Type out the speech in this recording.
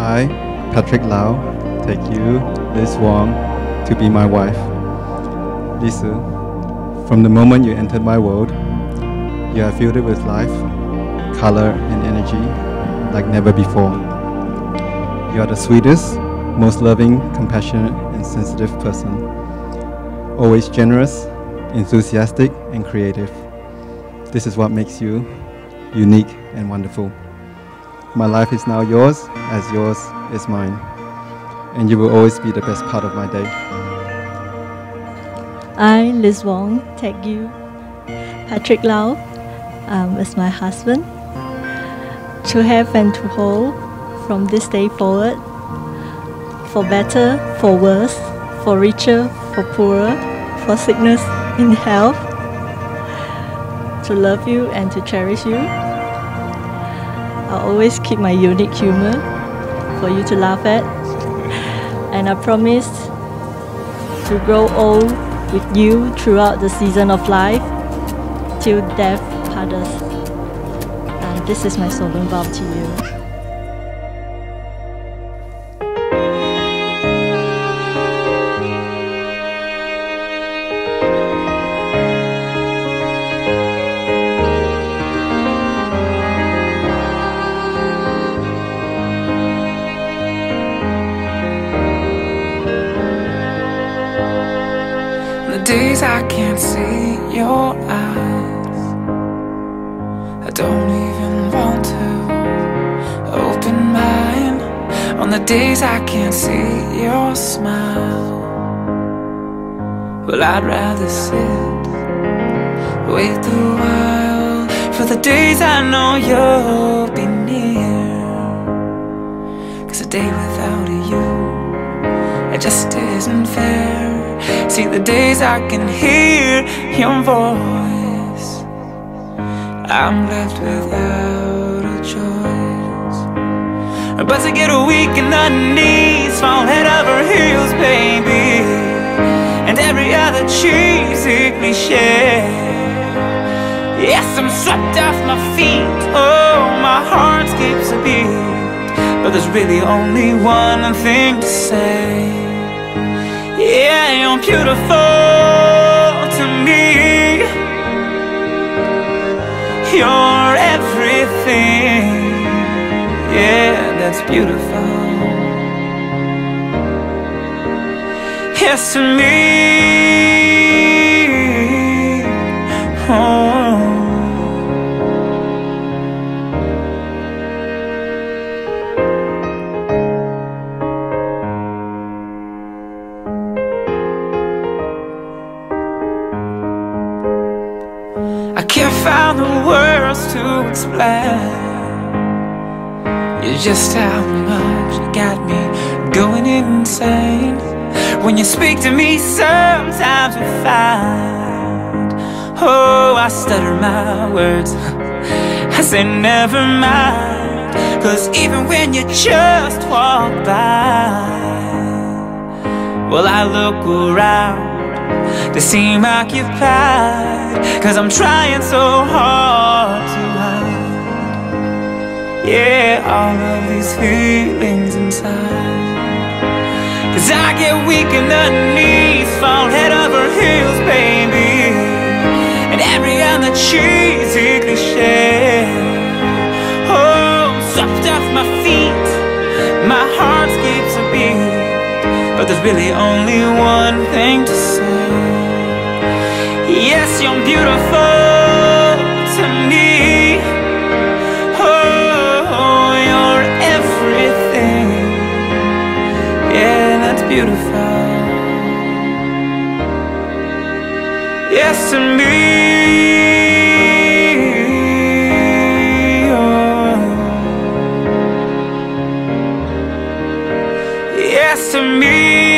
I, Patrick Lau, take you, Liz Wong, to be my wife. Lisa, from the moment you entered my world, you are filled with life, color, and energy like never before. You are the sweetest, most loving, compassionate, and sensitive person. Always generous, enthusiastic, and creative. This is what makes you unique and wonderful. My life is now yours, as yours is mine. And you will always be the best part of my day. I, Liz Wong, take you, Patrick Lau, um, as my husband, to have and to hold from this day forward, for better, for worse, for richer, for poorer, for sickness, in health, to love you and to cherish you. I'll always keep my unique humor for you to laugh at. And I promise to grow old with you throughout the season of life till death part us. And this is my solemn vow to you. Can't see your eyes. I don't even want to open mine. On the days I can't see your smile. Well, I'd rather sit Wait a while. For the days I know you'll be near. Cause a day without you It just isn't fair See the days I can hear your voice. I'm left without a choice. But to get weak in the knees Fall head over heels, baby. And every other cheesy cliche Yes, I'm swept off my feet. Oh, my heart skips a beat. But there's really only one thing to say yeah, you're beautiful to me. You're everything. Yeah, that's beautiful. Yes, to me Find the words to explain. It's just how much you got me going insane. When you speak to me sometimes we find Oh, I stutter my words. I say never mind Cause even when you just walk by Well, I look around to seem occupied Cause I'm trying so hard to hide. Yeah, all of these feelings inside. Cause I get weak in the knees Fall head over heels, baby. And every other cheesy cliche Oh, swept off my feet. My heart skips a beat. But there's really only one thing to say Yes, you're beautiful to me. Oh, you're everything. Yeah, that's beautiful. Yes, to me. Oh. Yes, to me